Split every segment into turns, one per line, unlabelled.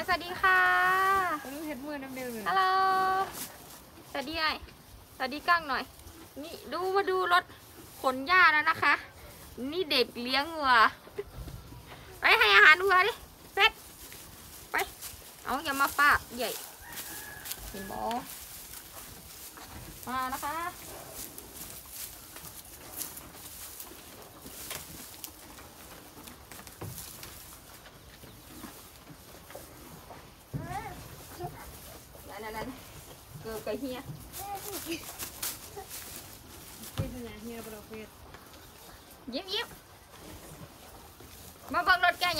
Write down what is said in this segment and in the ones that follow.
ยังสวัสดีค่ะ
ต้องเฮ็ดมือน้ำเดียวเลย
ฮัลโหลสวัสดีไอสวัสดีกั้งหน่อย นี่ดูมาดูรถขนหญ้าแล้วนะคะ นี่เด็กเลี้ยงวัว ไปให้อาหารวัวดิเป็ดไป เอาอย่ามาฟาดใหญ่เห็นบอมานะคะ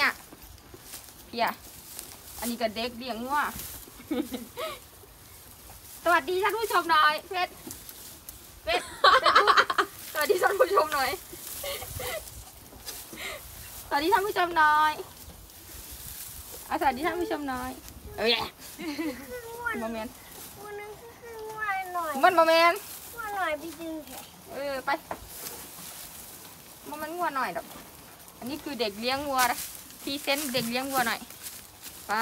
เนี่
ยเฮี
ยอันนี้ก็เด็กเลี้ยงงัว สวัสดีท่านผู้ชมหน่อยเพชรเพชรสวัสดีท่านผู้ชมหน่อย สวัสดีท่านผู้ชมหน่อยเอาสวัสดีท่านผู้ชมหน่อย เอ้ยโมเมนต์
อย
มันโมเมนต์
ว่าหน่อยไปดึงแขน
เออไปมันมันงัวหน่อยดอก อันนี้คือเด็กเลี้ยงวัวนะพรีเซนต์เด็กเลี้ยงวัวหน่อย ไป